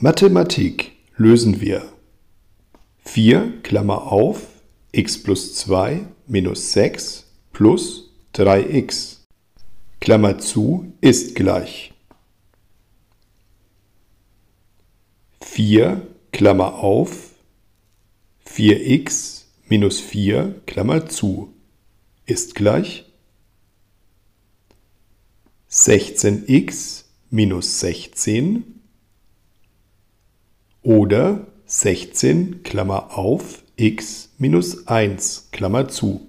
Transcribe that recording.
Mathematik lösen wir. 4 Klammer auf x plus 2 minus 6 plus 3x Klammer zu ist gleich. 4 Klammer auf 4x minus 4 Klammer zu ist gleich 16x minus 16 oder 16 Klammer auf x minus 1 Klammer zu